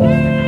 Thank